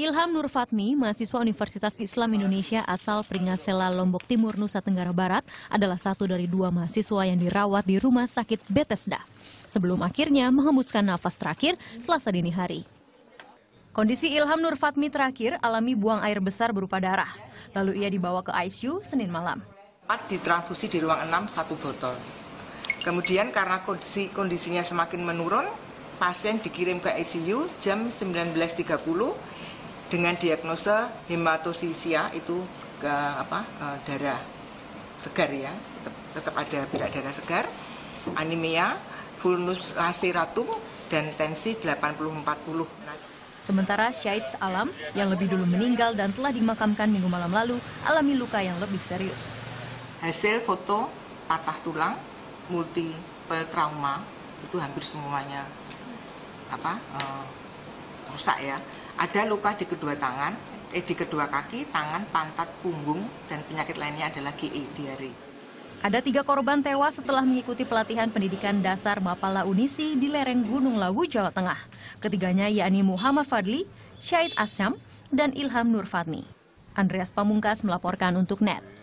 Ilham Nur Fatmi, mahasiswa Universitas Islam Indonesia asal Pringasela, Lombok Timur, Nusa Tenggara Barat, adalah satu dari dua mahasiswa yang dirawat di Rumah Sakit Bethesda. Sebelum akhirnya menghembuskan nafas terakhir selasa dini hari. Kondisi Ilham Nur Fatmi terakhir alami buang air besar berupa darah. Lalu ia dibawa ke ICU Senin malam. Ditransfusi di ruang 6 satu botol. Kemudian karena kondisi kondisinya semakin menurun, pasien dikirim ke ICU jam 19.30 dengan diagnosa hematosisia itu ke apa uh, darah segar ya tetap, tetap ada berat darah segar anemia vulnus laceratum dan tensi 80-40 Sementara Syahid Alam yang lebih dulu meninggal dan telah dimakamkan minggu malam lalu alami luka yang lebih serius. Hasil foto patah tulang multiple trauma itu hampir semuanya apa uh, rusak ya ada luka di kedua tangan, eh, di kedua kaki, tangan, pantat, punggung, dan penyakit lainnya adalah GE, diare. Ada tiga korban tewas setelah mengikuti pelatihan pendidikan dasar Mapala Unisi di lereng Gunung Lawu, Jawa Tengah. Ketiganya yakni Muhammad Fadli, Syahid Asyam, dan Ilham Nur Fatmi. Andreas Pamungkas melaporkan untuk NET.